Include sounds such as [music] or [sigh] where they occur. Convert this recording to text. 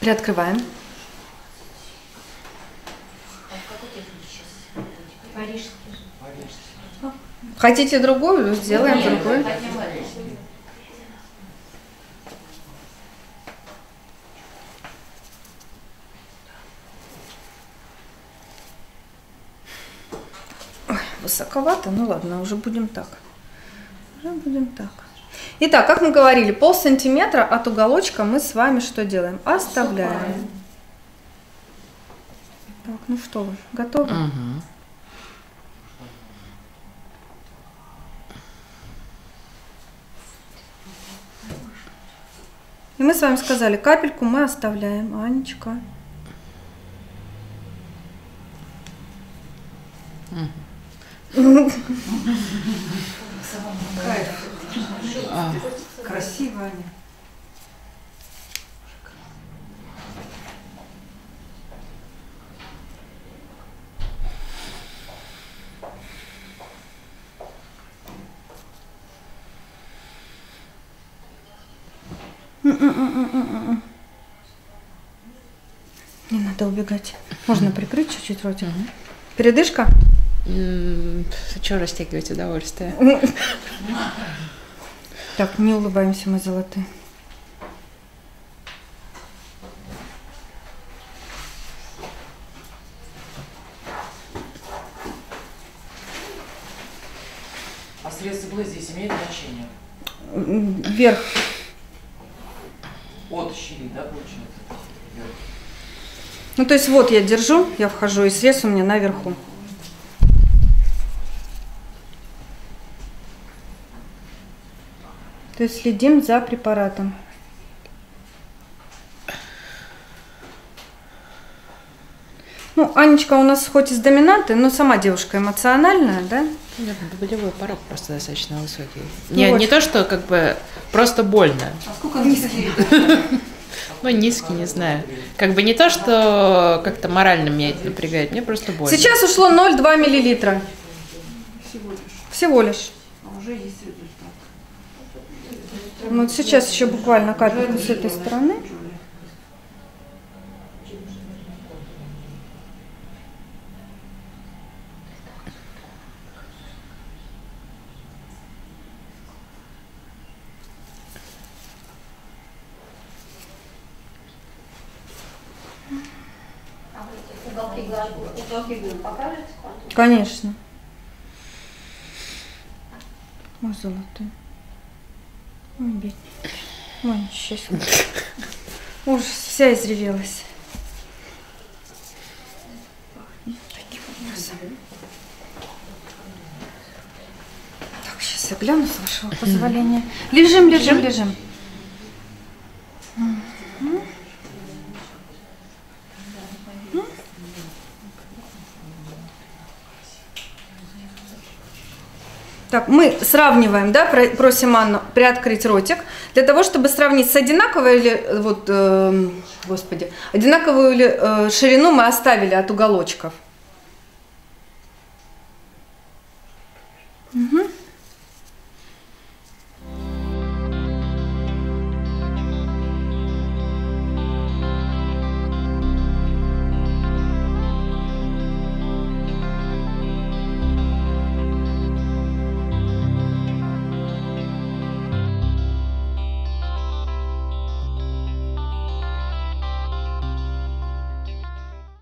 Приоткрываем. Хотите другую? Сделаем другую. Ой, высоковато, ну ладно, уже будем так. Уже будем так. Итак, как мы говорили, пол сантиметра от уголочка мы с вами что делаем? Оставляем. Так, ну что вы, готовы? Мгм. И мы с вами сказали, капельку мы оставляем. Анечка. [laughs] А, Красиво, Аня. Не надо убегать. Можно прикрыть чуть-чуть ротик. Передышка? м, Хочу растягивать удовольствие. [laughs] Так, не улыбаемся мы золотые. А срез иглы здесь имеет значение? Вверх. От щели, да, получается? Вверх. Ну, то есть вот я держу, я вхожу, и срез у меня наверху. То есть следим за препаратом. Ну, Анечка у нас хоть из доминанты, но сама девушка эмоциональная, да? Наверное, болевой порог просто достаточно высокий. Ну Не, вот. не то, что как бы просто больно. А сколько низкий? [laughs] Ну, низкий, не знаю. Как бы не то, что как-то морально меня это напрягает, мне просто больно. Сейчас ушло 0,2 миллилитра. Всего лишь. Всего лишь. А уже есть. Ну, Вот сейчас еще буквально капельку с этой стороны. А вы эти Ой, несчастный. Ужас, вся изревелась. Так, сейчас я гляну, с вашего позволения. Лежим, лежим, лежим. Так, мы сравниваем, да, про- просим Анну приоткрыть ротик, для того, чтобы сравнить с одинаковой или, э, вот, эм, господи, одинаковую ли э, ширину мы оставили от уголочков.